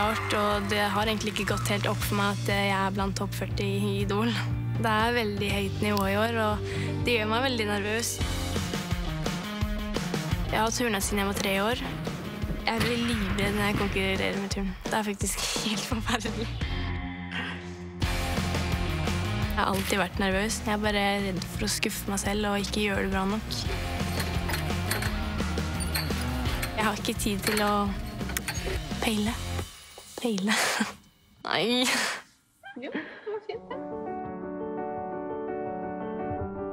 rart, og det har egentlig ikke gått helt opp for meg at jeg er blant topp 40 i Idol. Det er veldig høyt nivå i år, og det gjør meg veldig nervøs. Jeg har turna siden jeg var tre år. Jeg blir livredd når jeg konkurrerer med turn. Det er faktisk helt forferdelig. Jeg har alltid vært nervøs. Jeg er bare redd for å skuffe meg selv og ikke gjøre det bra nok. Jeg har ikke tid til å peile. Peile. Nei.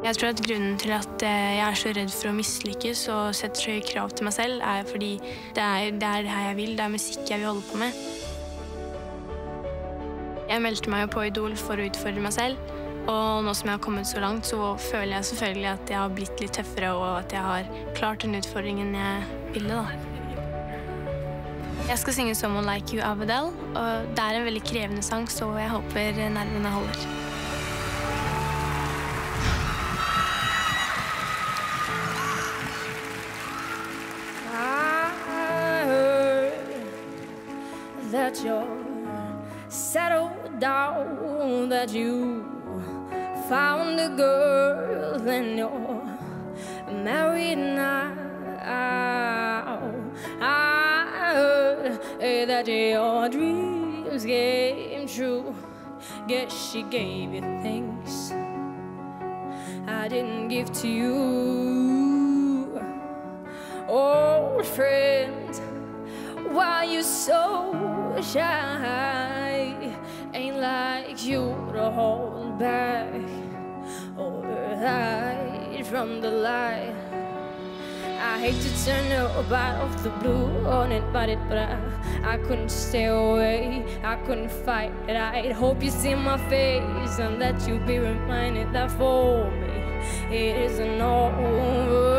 Jeg tror at grunnen til at eh, jeg er så redd for å mislykkes og setter så høye krav til meg selv, er fordi det er, det er det her jeg vil. Det er musikk jeg vil holde på med. Jeg meldte meg jo på Idol for å utfordre meg selv. Og nå som jeg har kommet så langt, så føler jeg selvfølgelig at jeg har blitt litt tøffere, og at jeg har klart den utfordringen jeg ville, da. Jeg skal synge 'Someone Like You' av Adele, og det er en veldig krevende sang, så jeg håper nervene holder. That you're settled down, that you found a girl and you're married now. Eh, that your dreams came true. Guess she gave you things I didn't give to you old friend. Why you so shy? Ain't like you to hold back or hide from the light. I hate to turn up out of the blue on it, but it, but I, I couldn't stay away. I couldn't fight it. I'd hope you see my face and that you be reminded that for me it isn't over.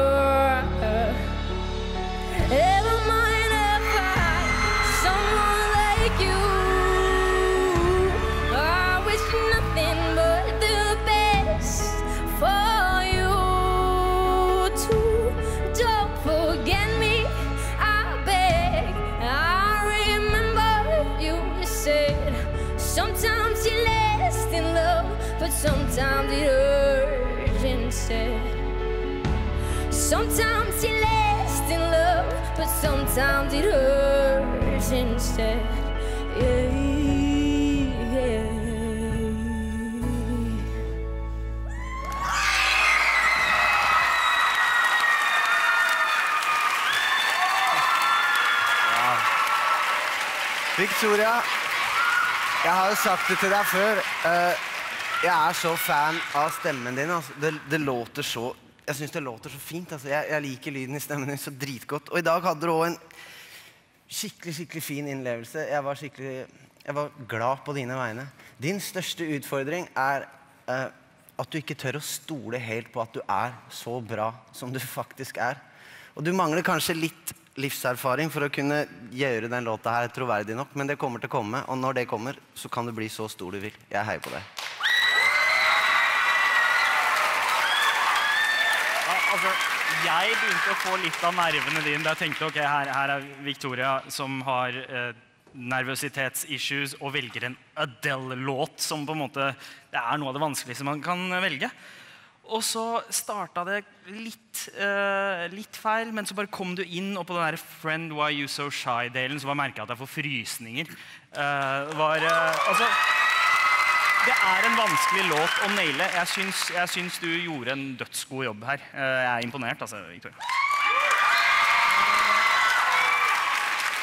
Sometimes you last in love, but sometimes it hurts instead. Sometimes you last in love, but sometimes it hurts instead. Yeah. Victoria, jeg har jo sagt det til deg før. eh, jeg er så fan av stemmen din. Altså. Det, det låter så Jeg syns det låter så fint. Altså. Jeg, jeg liker lyden i stemmen din så dritgodt. Og i dag hadde du òg en skikkelig skikkelig fin innlevelse. Jeg var skikkelig Jeg var glad på dine vegne. Din største utfordring er eh, at du ikke tør å stole helt på at du er så bra som du faktisk er. Og du mangler kanskje litt livserfaring for å kunne gjøre den låta her troverdig nok, men det kommer til å komme, og når det kommer, så kan du bli så stor du vil. Jeg heier på deg. Altså, jeg begynte å få litt av nervene dine da jeg tenkte ok, her, her er Victoria som har eh, nervøsitetsissues og velger en Adele-låt som på en måte det er noe av det vanskeligste man kan velge. Og så starta det litt, uh, litt feil, men så bare kom du inn, og på den der 'Friend, why you so shy'-delen så bare merka jeg at jeg får frysninger. Uh, var, uh, altså, det er en vanskelig låt å naile. Jeg syns, jeg syns du gjorde en dødsgod jobb her. Jeg er imponert, altså, Victoria.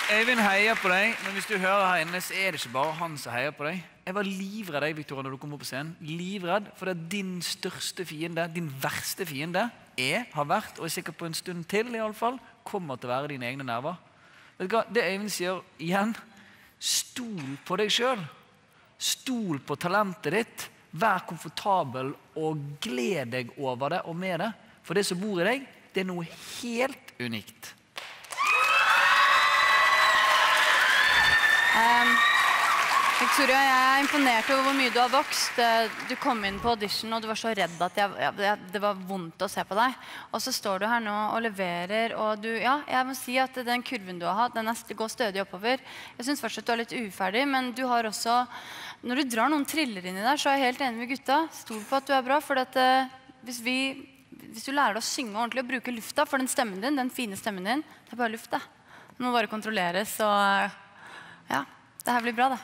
Øyvind heier på deg, men hvis du hører her inne, så er det ikke bare han som heier på deg. Jeg var livredd deg, Victoria, når du kom opp på scenen. Livredd, for det er din største fiende, din verste fiende, er, har vært, og er sikkert på en stund til i alle fall, kommer til å være dine egne nerver. Vet du hva? Det Øyvind sier igjen, stol på deg sjøl. Stol på talentet ditt. Vær komfortabel og gled deg over det og med det. For det som bor i deg, det er noe helt unikt. Um, Victoria, jeg er imponert over hvor mye du har vokst. Eh, Du kom inn på audition og du var så redd at jeg, jeg, det var vondt å se på deg. Og så står du her nå og leverer, og du Ja, jeg må si at den kurven du har hatt, den er, går stødig oppover. Jeg syns fortsatt du er litt uferdig, men du har også Når du drar noen triller inni der, så er jeg helt enig med gutta. Stol på at du er bra. For at, eh, hvis, vi, hvis du lærer deg å synge ordentlig og bruke lufta For den stemmen din, den fine stemmen din, det er bare luft, det. Den må bare kontrolleres, og eh, Ja. Det her blir bra, det.